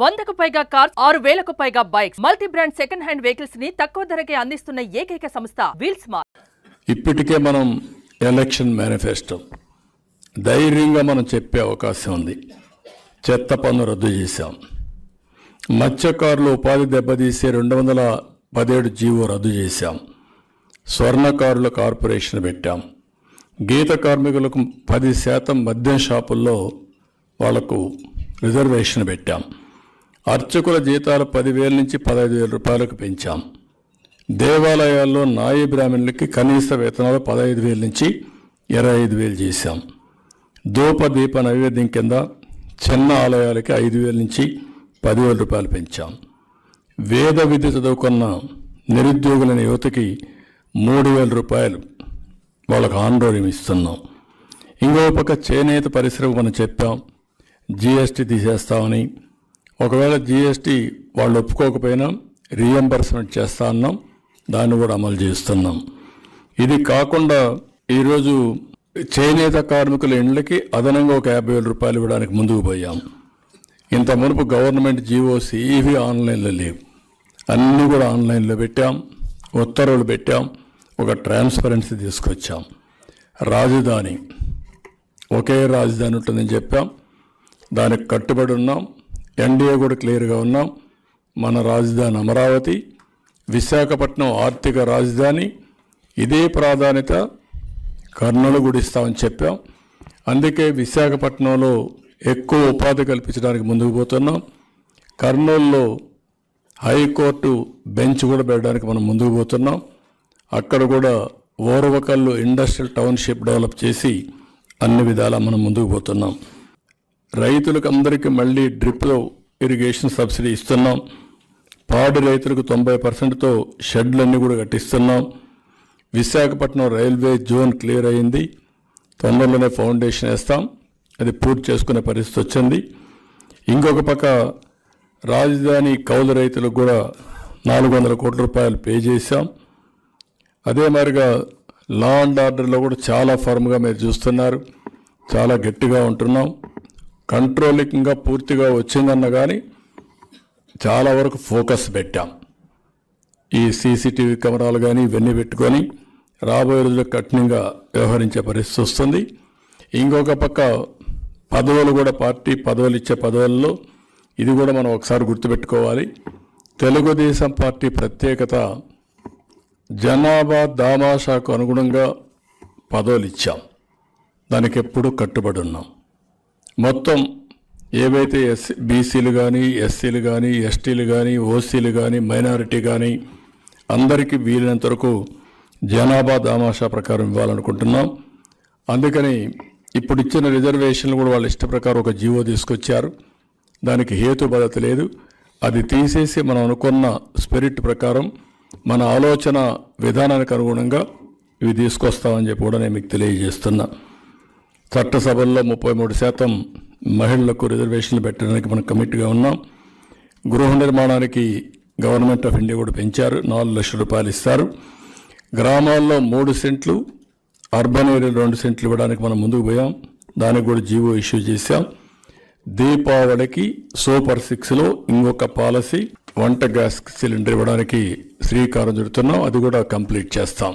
వందకు పైగా కార్స్ ఆరు వేలకు పైగా bikes. Multi brand second hand వెహికల్స్ని తక్కువ ధరకే అందిస్తున్న ఏకైక సంస్థ వీల్స్ మార్ట్ ఇప్పటికే మనం ఎలక్షన్ మేనిఫెస్టో. ధైర్యంగా మనం చెప్పే అవకాశం ఉంది. చెత్త పన్ను రద్దు చేశాం. మత్స్యకారులు ఉపాధి దెబ్బతీసే రెండు వందల పదిహేడు జీవో రద్దు చేశాం. స్వర్ణకారుల కార్పొరేషన్ పెట్టాం. గీత కార్మికులకు పది శాతం మద్యం షాపుల్లో వాళ్ళకు రిజర్వేషన్ పెట్టాం. అర్చకుల జీతాలు పదివేల నుంచి పదహైదు వేల రూపాయలకు పెంచాం. దేవాలయాల్లో నాయి బ్రాహ్మణులకి కనీస వేతనాలు పదహైదు వేల నుంచి ఇరవై ఐదు వేలు చేశాం. ధూప దీప నైవేద్యం కింద చిన్న ఆలయాలకి ఐదు వేల నుంచి పదివేల రూపాయలు పెంచాం. వేద విద్య చదువుకున్న నిరుద్యోగులైన యువతకి మూడు వేల రూపాయలు వాళ్ళకు ఆందోళన ఇస్తున్నాం. ఇంకో పక్క చేనేత పరిశ్రమ మనం చెప్పాం. జిఎస్టీ తీసేస్తామని ఒకవేళ జీఎస్టీ వాళ్ళు ఒప్పుకోకపోయినా రీఎంబర్స్మెంట్ చేస్తా అన్నాం దాన్ని కూడా అమలు చేస్తున్నాం. ఇది కాకుండా ఈరోజు చేనేత కార్మికుల ఇండ్లకి అదనంగా ఒక యాభై వేల రూపాయలు ఇవ్వడానికి ముందుకు పోయాం. ఇంత మునుపు గవర్నమెంట్ జీవోస్ ఏవి ఆన్లైన్లో లేవు. అన్నీ కూడా ఆన్లైన్లో పెట్టాం ఉత్తర్వులు పెట్టాం ఒక ట్రాన్స్పరెన్సీ తీసుకొచ్చాం. రాజధాని ఒకే రాజధాని ఉంటుందని చెప్పాం. దానికి కట్టుబడి ఉన్నాం. ఎన్డీఏ కూడా క్లియర్గా ఉన్నాం. మన రాజధాని అమరావతి విశాఖపట్నం ఆర్థిక రాజధాని ఇదే ప్రాధాన్యత కర్నూలు కూడా ఇస్తామని చెప్పాం. అందుకే విశాఖపట్నంలో ఎక్కువ ఉపాధి కల్పించడానికి ముందుకు పోతున్నాం. కర్నూలులో హైకోర్టు బెంచ్ కూడా పెట్టడానికి మనం ముందుకు పోతున్నాం. అక్కడ కూడా ఓర్వకల్లు ఇండస్ట్రియల్ టౌన్షిప్ డెవలప్ చేసి అన్ని విధాలా మనం ముందుకు పోతున్నాం. రైతులకు అందరికీ మళ్ళీ డ్రిప్లో ఇరిగేషన్ సబ్సిడీ ఇస్తున్నాం. పాడి రైతులకు తొంభై పర్సెంట్తో షెడ్లన్నీ కూడా కట్టిస్తున్నాం. విశాఖపట్నం రైల్వే జోన్ క్లియర్ అయింది. తొందరలోనే ఫౌండేషన్ వేస్తాం. అది పూర్తి చేసుకునే పరిస్థితి వచ్చింది. ఇంకొక పక్క రాజధాని కౌలు రైతులకు కూడా నాలుగు వందల కోట్ల రూపాయలు పే చేశాం. అదే మాదిరిగా లా అండ్ ఆర్డర్లో కూడా చాలా ఫర్మ్గా మీరు చూస్తున్నారు. చాలా గట్టిగా ఉంటున్నాం. కంట్రోలింగ్గా పూర్తిగా వచ్చిందన్న కానీ చాలా వరకు ఫోకస్ పెట్టాం. ఈ సీసీటీవీ కెమెరాలు కానీ ఇవన్నీ పెట్టుకొని రాబోయే రోజుల్లో కఠినంగా వ్యవహరించే పరిస్థితి వస్తుంది. ఇంకొక పక్క పదవులు కూడా పార్టీ పదవులు ఇచ్చే పదవుల్లో ఇది కూడా మనం ఒకసారి గుర్తుపెట్టుకోవాలి. తెలుగుదేశం పార్టీ ప్రత్యేకత జనాభా దామాషాకు అనుగుణంగా పదవులు ఇచ్చాం. దానికి ఎప్పుడూ కట్టుబడి ఉన్నాం. మొత్తం ఏవైతే ఎస్ బీసీలు కానీ ఎస్సీలు కానీ ఎస్టీలు కానీ ఓసీలు కానీ మైనారిటీ కానీ అందరికీ వీలైనంత వరకు జనాభా దామాషా ప్రకారం ఇవ్వాలనుకుంటున్నాం. అందుకని ఇప్పుడు ఇచ్చిన రిజర్వేషన్లు కూడా వాళ్ళ ఇష్ట ప్రకారం ఒక జీవో తీసుకొచ్చారు. దానికి హేతుబద్ధత లేదు. అది తీసేసి మనం అనుకున్న స్పిరిట్ ప్రకారం మన ఆలోచన విధానానికి అనుగుణంగా ఇవి తీసుకొస్తామని చెప్పి కూడా నేను మీకు తెలియజేస్తున్నా. చట్టసభల్లో ముప్పై మూడు శాతం మహిళలకు రిజర్వేషన్లు పెట్టడానికి మనం కమిట్గా ఉన్నాం. గృహ నిర్మాణానికి గవర్నమెంట్ ఆఫ్ ఇండియా కూడా పెంచారు. నాలుగు లక్షల రూపాయలు ఇస్తారు. గ్రామాల్లో మూడు సెంట్లు అర్బన్ ఏరియాలో రెండు సెంట్లు ఇవ్వడానికి మనం ముందుకు పోయాం. దానికి కూడా జీవో ఇష్యూ చేశాం. దీపావళికి సూపర్ సిక్స్లో ఇంకొక పాలసీ వంట గ్యాస్ సిలిండర్ ఇవ్వడానికి శ్రీకారం చుడుతున్నాం. అది కూడా కంప్లీట్ చేస్తాం.